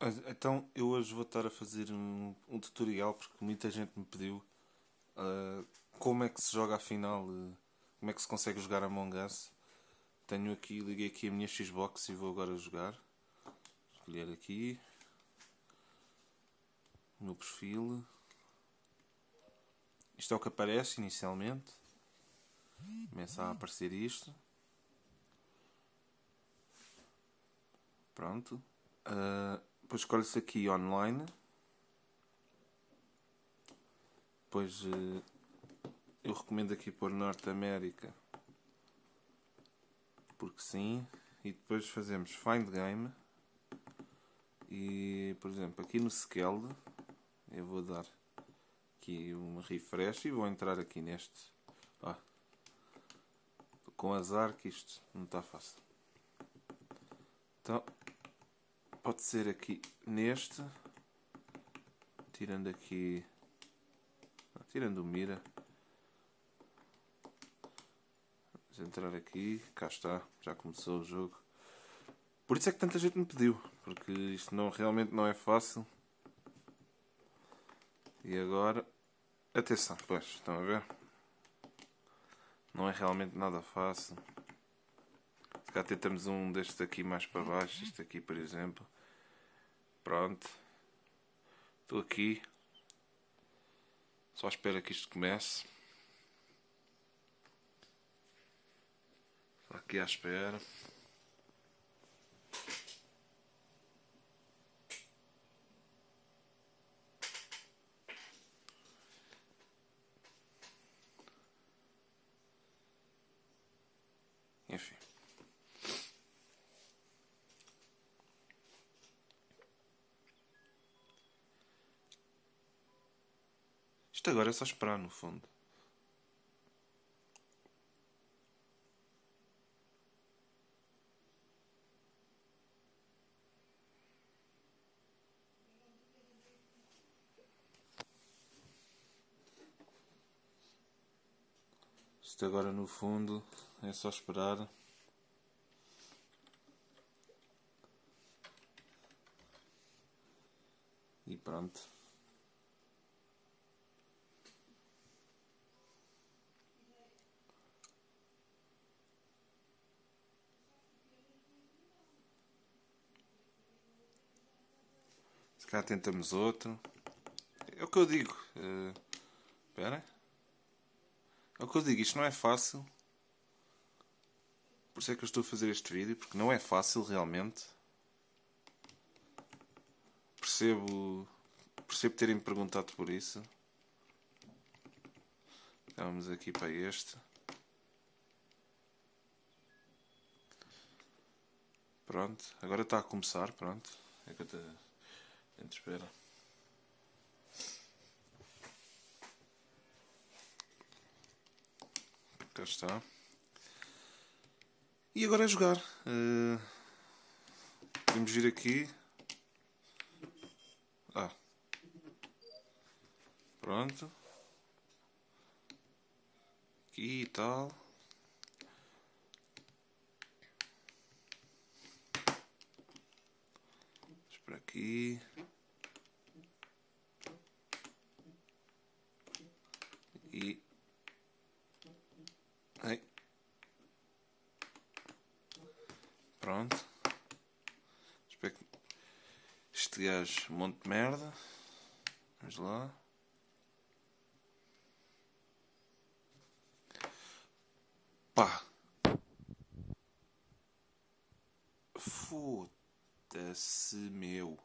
Então eu hoje vou estar a fazer um, um tutorial porque muita gente me pediu uh, como é que se joga afinal, uh, como é que se consegue jogar Among Us. Tenho aqui, liguei aqui a minha Xbox e vou agora jogar. Escolher aqui o meu perfil. Isto é o que aparece inicialmente. Começa a aparecer isto. Pronto. Uh, depois escolhe-se aqui online. Depois uh, eu recomendo aqui pôr Norte América. Porque sim. E depois fazemos Find Game. E por exemplo aqui no Skeld eu vou dar aqui uma refresh e vou entrar aqui neste. Com azar que isto não está fácil. Então pode ser aqui neste, tirando aqui, tirando o mira. Vamos entrar aqui, cá está, já começou o jogo. Por isso é que tanta gente me pediu, porque isto não, realmente não é fácil. E agora, atenção, pois, estão a ver? Não é realmente nada fácil. Se cá tentamos um destes aqui mais para baixo, este aqui por exemplo. Pronto. Estou aqui. Só espero que isto comece. Aqui à espera. Enfim. Isto agora é só esperar, no fundo. Isto agora no fundo é só esperar. E pronto. Cá tentamos outro. É o que eu digo. Uh, espera. É o que eu digo. Isto não é fácil. Por isso é que eu estou a fazer este vídeo. Porque não é fácil realmente. Percebo. Percebo terem perguntado por isso. Vamos aqui para este. Pronto. Agora está a começar. Pronto. É que eu estou... Gente, espera. Cá está. E agora é jogar. Uh, vir aqui. Ah. Pronto. Aqui e tal. Por aqui. E. Aí. Pronto. Este gajo, um monte de merda. Vamos lá. Pá. Foda-se, meu.